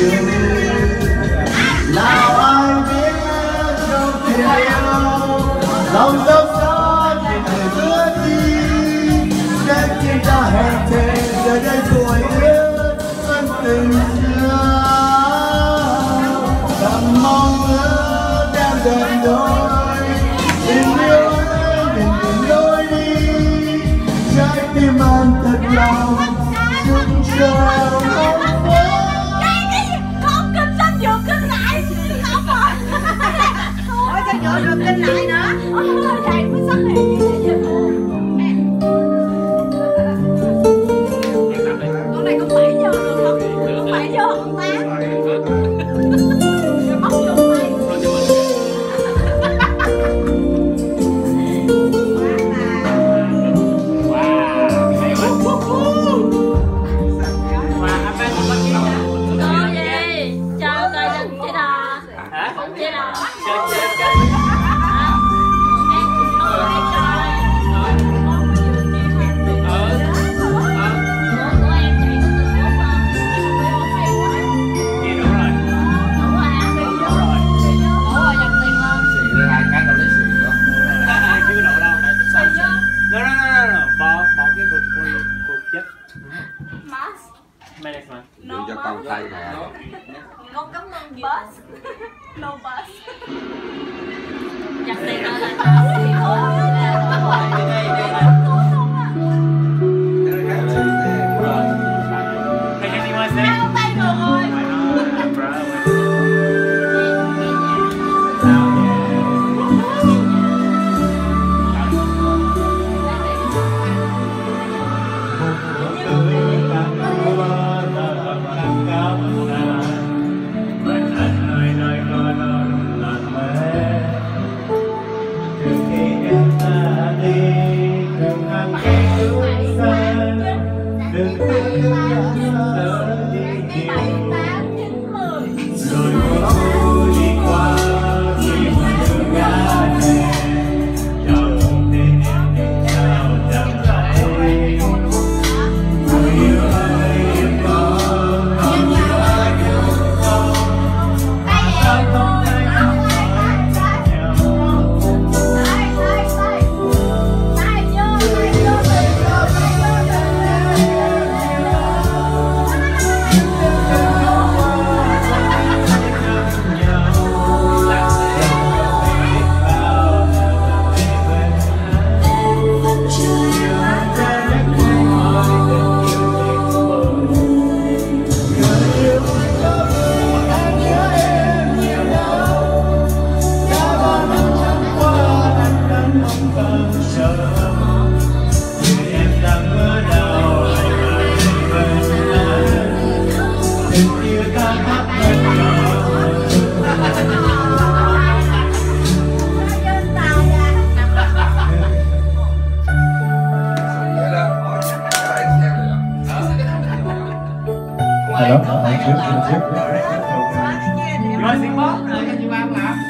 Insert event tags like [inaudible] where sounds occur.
chừng nào ai biết trong tình yêu lòng dốc gió thì người bước đi. Sẽ khi ta hẹn thề, giờ đây tuổi yêu vẫn tình xưa thầm mong ước đem gần đôi 老有跟哪？Mà. Đưa cho con tay nè. Con cảm ơn boss [laughs] No boss Giặt tiền rồi là Amen. Tình yêu ta hát bên nhau Hello, anh trước, anh trước. You want to sing more? Người